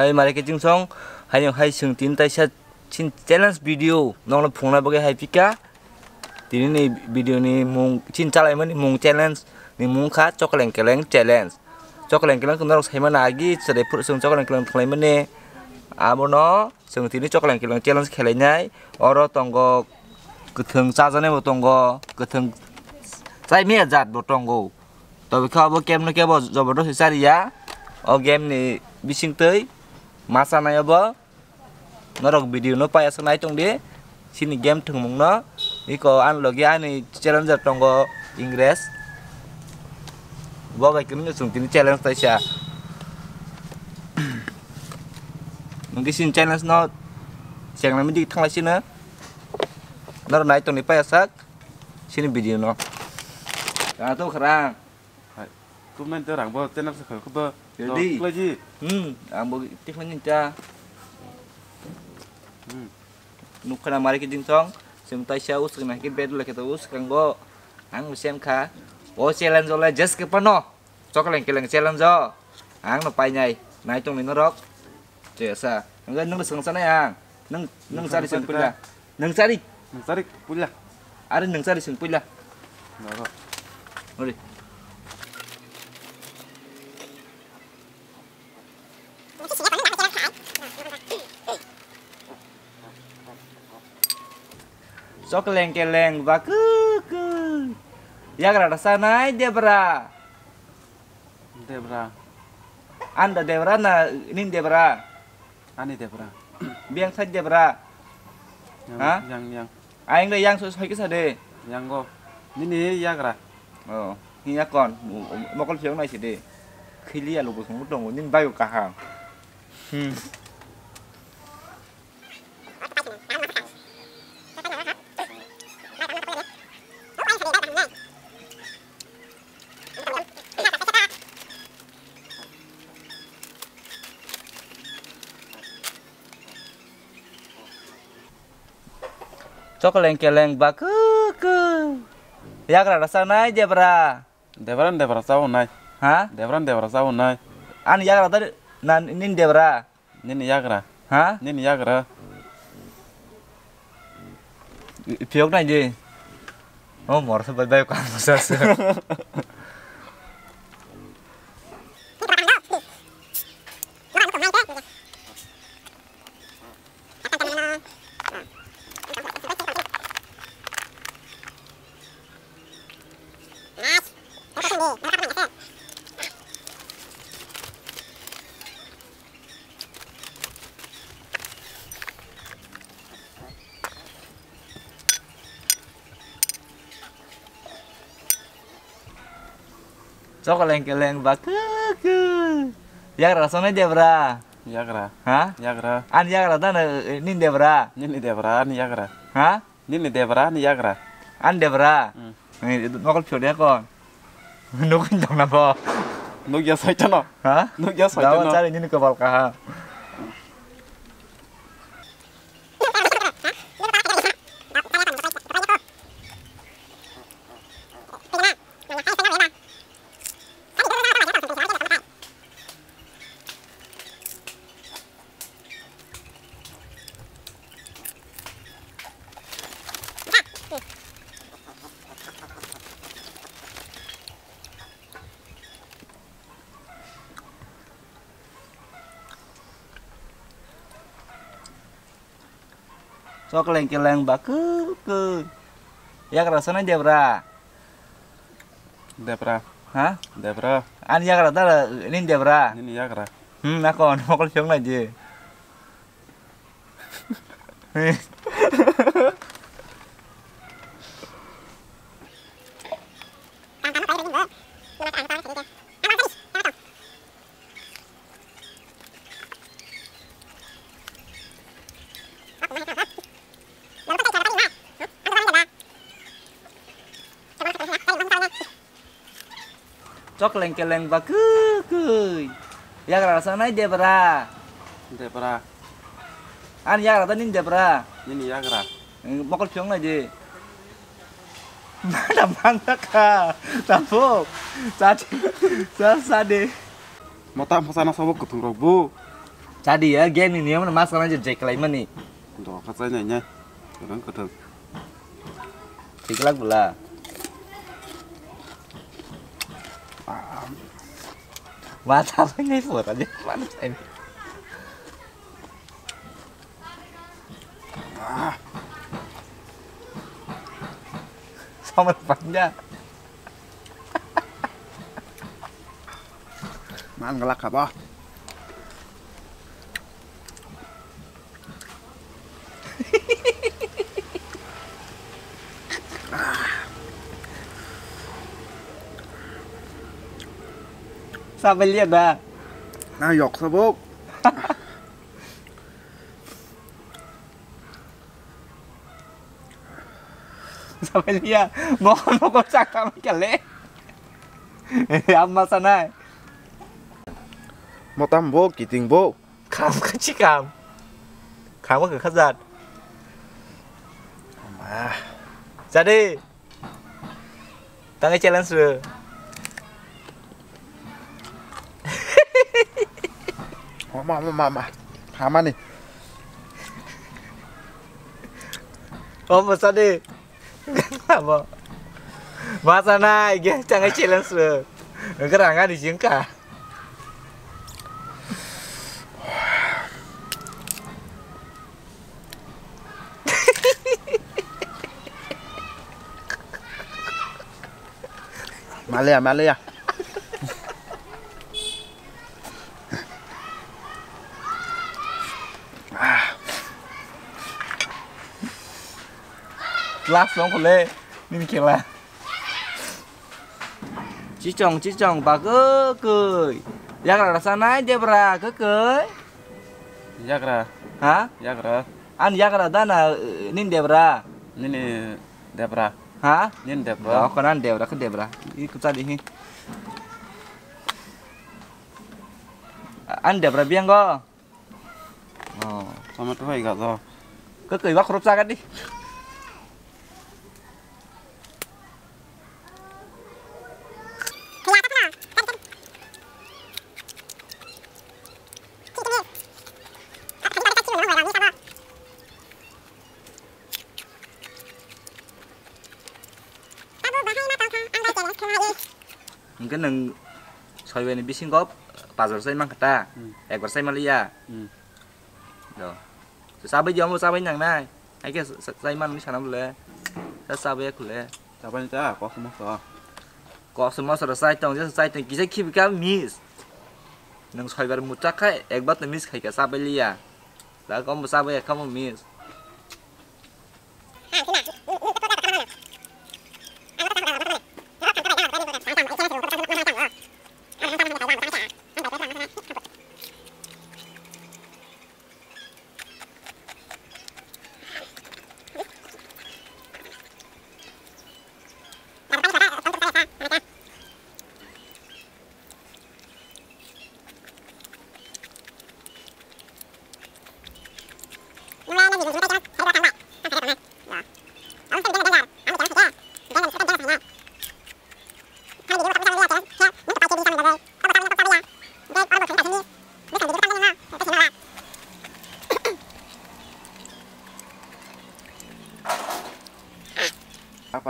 hai marketing song. Hai yang hai sung tin tai sát chin challenge video. Nong phong là bao bage hai pika tin ni video này ni mung chin lại mình mung challenge. Ni mung kha chokoleng keleng challenge. Chokoleng keleng kunarok sai man agi chare pur sung chokoleng keleng thlai man ne abono sung tin ni chokoleng keleng challenge khelai nai oro tongo kuthung cha jane bo tongo kuthung chai me jat tại tongo tobikha bo kem no kebo jobodosai sariya o game này bị sinh tới. Masa naya bo norok video no paya sanai tong de sini game thungmung no. Iko an logi ani challenger tongo ingres bo gai kun sung tin challenge sia ngi sin challenge no siang na midi thang lai sina nor nai tong ni paya sak. Sini video no. Ka tu kharang cũng nên tên nó sẽ khởi có bơ Giờ đi. lấy gì Hmm, ang bagi tik man ninja. Hmm. Nuka na mari kijing song, sim tai siya us na kin pedu kita us kang go. Ang sem kha. O challenge ola just ke pano. Cho ka leng ke leng challenge jo. Ang no pai nhai, nai tong ni no rok. Je sa. Ang ga nang sang sana yang. Nang nang sari sing pula. Nang sari. mình tarik punya Ada nang sari sing pula. đó rồi Ori. So keleng keleng và cứ cứ Ya gara sana dia bra. đẹp ra Anda debra na nin debra. anh đẹp ra Biang saja bra. Hả? yang yang Aing yang so so cái de. yang go ini nih ya kira Ờ, hi nhá con, một con phiếu này chỉ để khi lia lục xuống đồng nhưng bay cả hàng. Hmm. Cho keleng keleng ba ke ke ya kira sana aja bra Devran Devra sao này hah Devran Devra sao này an ya kira tadi nan ini dia bra ini ya kira hah? Ini ya kira phiếu này gì ô mỏ sao bay bay qua một sao sao cho keleng keleng ba ke ke ya kira sana aja bra ya kira hah ya kira an ya kira tadi ini dia bra ini Devra ini ya kira hah ini Devra ini ya kira an dia bra Hmm. này nó có phiếu đấy con nó kinh đồng làm bò nước ya sai chano hả nước ya sai đó chano sao ini ke balka cho keleng keleng ba ke ya kira sana aja bra hả Devra an ya kira tadi ini dia bra ini ya kira Hmm, nó còn một con phiếu này gì? cho keleng keleng ba ke ke ya kira sana aja bra Devra an ya kira tadi ini dia bra ini ya một con phiếu này gì Mana mangga ka? Tabuk. Sa sa sa de. mau tak sana sabuk ketung robo Jadi ya game ini mana mas aja Jack Lemon nih. Đó, cắt dây này nha. Rồi đang cẩn thận. Thì cái lắc là Mà sao Szabadjeda. Na, jogsabok. Szabadjeda. Bokon bokon sakam kelle. sao này, Một tam vô, kỳ tình vô. Khám cái chị khám, Khám có cửa khắc giật. Mà. Ra đi. Tăng cái challenge rồi. มามามามาหามานี่โอ้มาซะดิกันบ่มาซะนายเกจังไอ้ challenge เลยกระงาดิจิงกะ Malaya, Malaya. Là Chị chồng chị chồng bà cứ cười Ya là sana aja bra cứ cười Yagra, Hah? yagra. An ya là dana nin debra Ini nih Debra. Hah? Ini Đó, Debra. còn ăn đều đã cứ đều ra. Ikut tadi hi. Ăn đều ra biang go. Oh, Sama tuh gak tau. cứ cười bắt rút ra cái đi. Mungkin nang soalnya ini bising kop, pasar saya mang kata, Hmm. ekor saya malia. Hmm. Đó. Sabi jo mo sabi nhang nai. Ai cái sai man ni sanam le. Sa sabi ku le. Chào bạn cha, có không có. Ko semua sai tong je sai tong kisa ki ka miss. Nang soi bar mutak kai ek bat miss kai ka sabi lia. La ko mo sabi ka mo miss.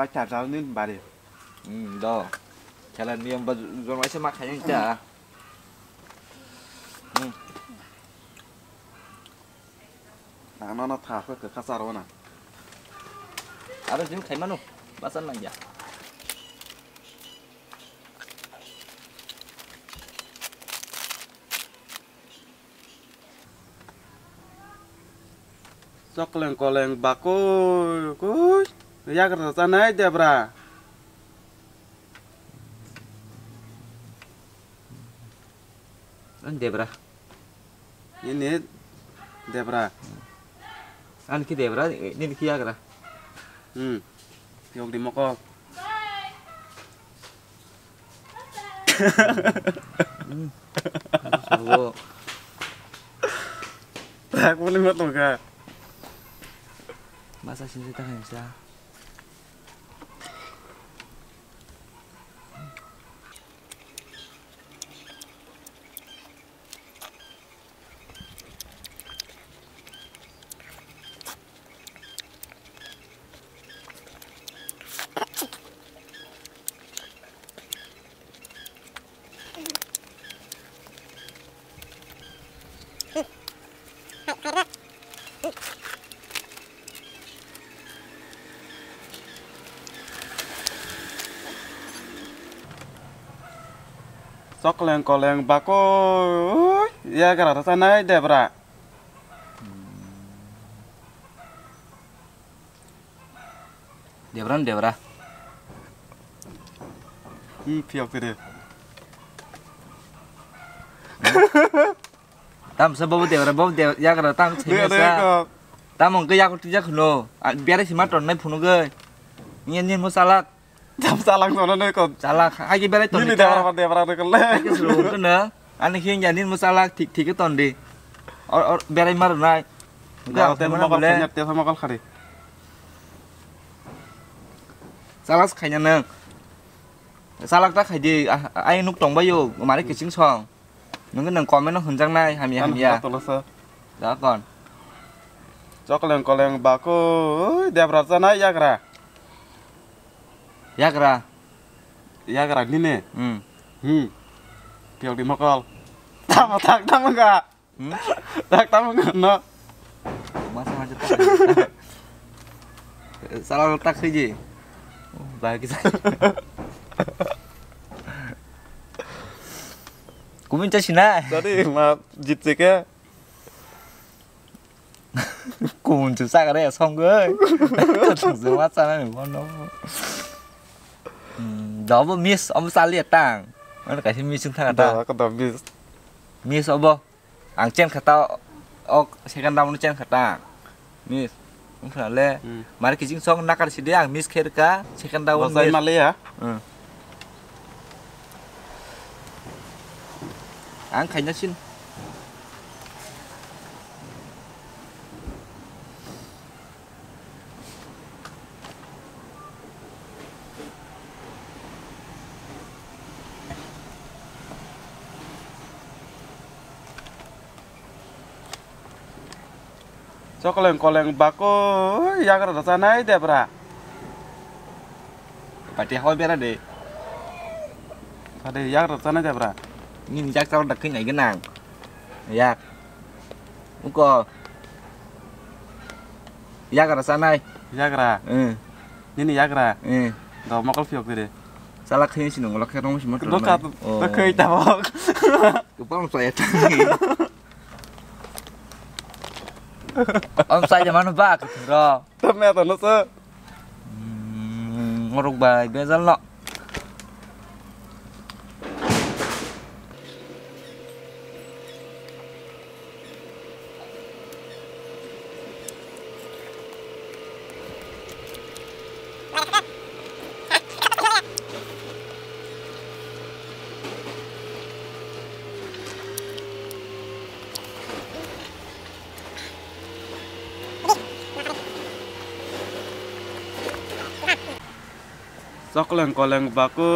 Apa chả sao nên bà đi. Hmm, do. Jalan yang berjual macam makan yang ja. À, nó nó thả cái cửa khát sao đâu nè. Ada sini kai manu. Basan lang ja. Sok leng koleng bakus, kus. Yagra sana aja, Debra. An debra. Ini Debra. An ki debra ni ki agra. Hmm. Yok di mokok. So, Aku boleh buat tuh kak. masa sini tangan sa. Cokleng koleng bako. Ya kira rasa naik deh bra. Devran devra. Hmm, piok tadi. Tam sa babu devra babu dev ya kara tam kok. Tam ke ya ko tija khno. Biare sima ton nai phunu ge. Nyen nyen mo salak. Jam salang sono nih hai ke biare ton Ini ni deh ka. bra deh bra deh Hai keleng. ke sulu ke na. Ani khieng ya nin mo salak thik thik ke ton di. Or or biare mar nai. Gak, tem mau na kal bole. nyet dia sama kal kari. Salak khai nang. Salak ta khai di ai nuk tong ba yo mari ke sing song. Nung nang comment nó hunjang nai ham ya ham ya. Tulus sa. Đó còn. Cokleng koleng bako. Dia rasa naik ya kira. Ya kara. Ya kira ini nih. Hmm. Hmm. Piok di mokal. Tama tak tama enggak? Hmm. Tak tama enggak no. Masa macam tak. Salah letak saja. Oh, bagi saya. Kau minta sini. Tadi ma jitsiknya Kau minta saya kerja xong rồi. Thật sự này con nó. Đó là miss ông sa liệt tang. Nó là cái gì miss chúng ta Ada kata. kata bis. Miss apa? Ang chen kata. Oh, saya kan tahu chen kata. Phải là Hmm. Mari kijing song nakar si dia miss kher ka second down Bahasa. Malaysia. Ừ. Ang kanya sin. Cokleng koleng bako. Ya kira rasa naik deh bra. Pati hoi bera de. Tadi ya kira rasa naik deh bra. Nhìn chắc tao đặt cái này cái nàng. Yak. Không có. Yak. Ya. Ừ. Ini ya kira. Ừ. Gak mau piok tadi. Salah xin ngồi khi không xin mất Nó cắt. Nó khơi tabok. Cái bóng xoay On site mana ba ke. Tapi atau lo se. Ngorok bai bezal lo. Cokleng koleng bako.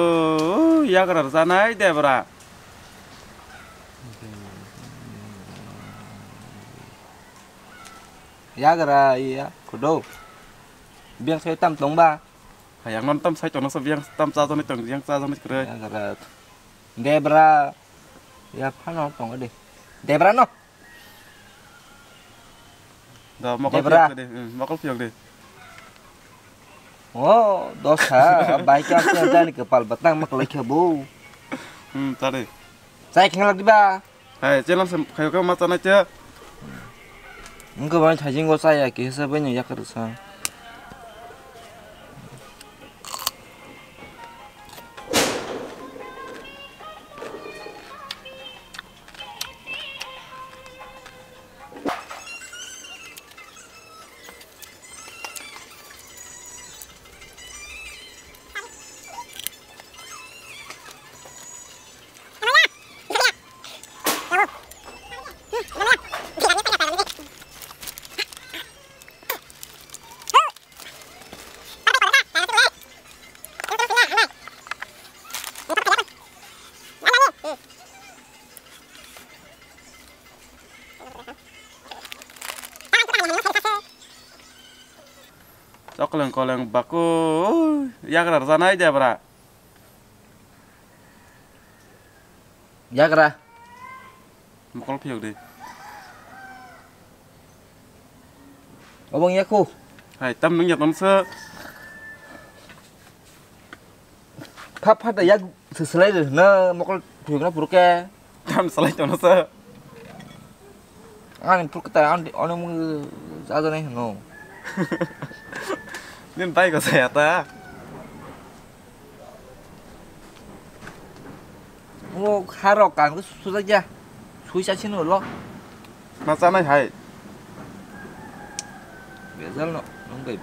Ya kira rasa naik deh bra. Ya gara iya kudo. Biang saya tam tong ba. Hayang nonton saya contoh sebiang tam satu nih tong yang satu nih kira. Ya gara Debra. Ya pano tong ade. Debra no. Dah mau Debra. piok tadi. Mau Oh, dosa. Baik aku ada di kepal batang mak lagi bu. Hmm tadi. Saya keng lagi ba. Hai, jalan kayak kamu macam aja. Enggak banyak hajing gua saya kisah banyak ya kerusan. Cokleng koleng bako. Ya kira rasa naik deh bra. Ya kera. Mau piok deh. Obong ya ku. Hai, tam nung nhật nón sơ. Phap phap ya seselai deh. Na mokol Thuyukna purke. Kam salai tono sa. Ani purke ta ani ani mung jajane no. Nin bai ko saya ta. Mo kharo kan ko sudak ja. Suisa chinu lo. Ma sa nai hai. Bezal no. Nong gai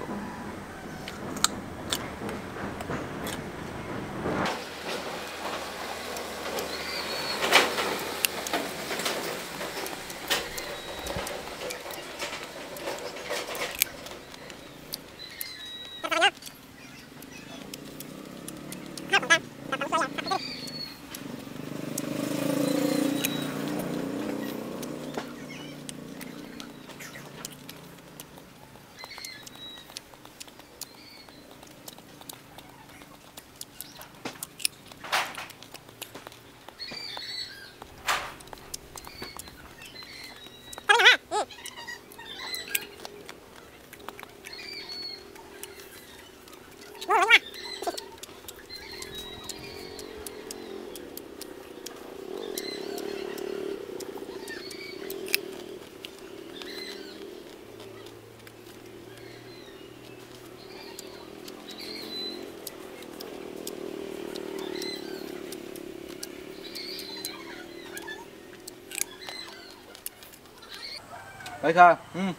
bo. Baik ha. Hmm.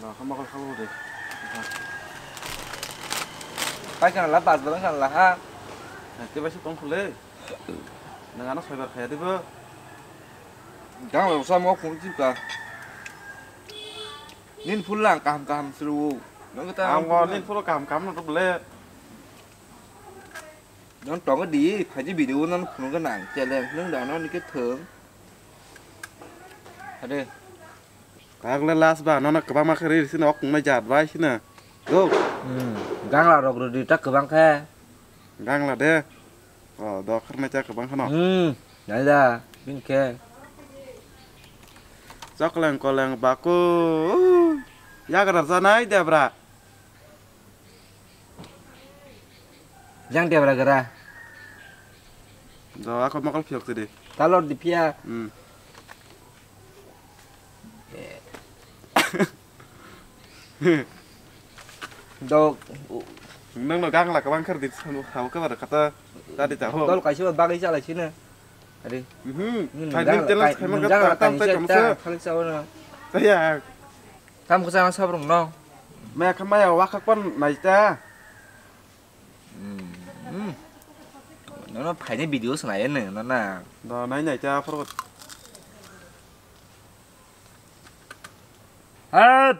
Nah, kamu kalau kalau deh. Baik kan lah pas balang kan lah ha. Nah, coba sih tong khule. Nang anak saya berkaya deh, Bu. Gang lo sa mo khung jip ka. Nin pulang kaham kaham seru. Nong kita Am ngon nin puro kam kam nó bele. Nong tong cái đi, phải chỉ video nó khung cái nàng chạy lên, nong đó nó đi cái thưởng. Ada. Kag le las ba, nó kebang makeri sini ok mai jat vai sini. Go. Hmm. Gang lah rok di tak ke bang khe. Gang là deh. Oh, do karena cak kebang kana. Hmm. Nhảy ra, bên khe. Cok leng koleng baku. Ya kadar sana deh, bra. Yang dia beragara. Do aku mau kalau fiok tadi. Kalau di pia Hmm. Do Nang no gang lah kebang ker di sana. Kamu ke pada kata tadi cak ho. do cái số ba cái sao là chín nè. Ada. Hmm. Gang Tadi lah jelas kai, kamu gang lah kata kai tam tay kamu se. kita, kali sao na. Saya Kamu ke sana sabrong no. mẹ kamai ya wak kon nai ta. Hmm. Nó nó phải những video này nè, nó là Do nai nai cha perut. Là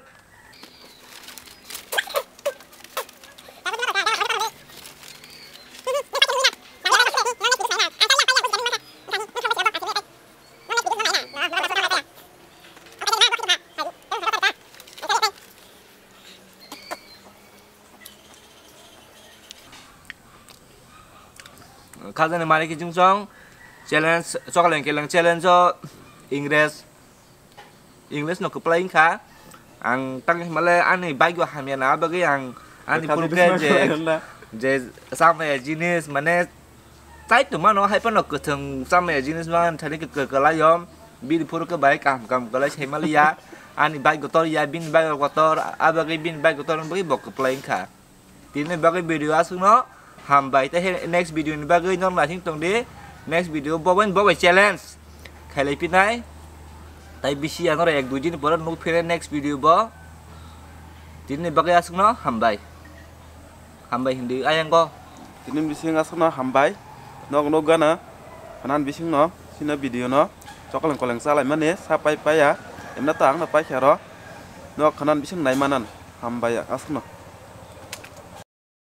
mà cái chung chung challenge cái lần challenge cho English English cứ playing khá ang tăng mà lẽ anh này bay qua hàm na bagi ang puru ke je. je sampai jenis mana tai tu mana hai pun nak keteng sampai jenis mana tadi ke lah yom bi di puru ke baik kam kam saya malia ani baik kotor ya bin baik kotor abagi bin baik kotor bagi bok ke playing khá Tini bagi video asung no hambai ta next video ni bagi non la thing tong de next video bowen bowen challenge. Khalai pinai তাই বেছি আগৰ এক দুদিন পৰা মোক ফেৰে নেক্সট ভিডিঅ' ব। তিনি বাকে আছো ন হাম্বাই। হাম্বাই হিন্দী আই এংগ তিনি বিচিং আছো ন হাম্বাই। নক নক গানা হান বিচিং ন চিন ভিডিঅ' ন। চকলেং কলং চালাই মানে চাহ পাই পাই আ এমনি তো আং নাপায় খেৰ ন নাই মানান হাম্বাই ন।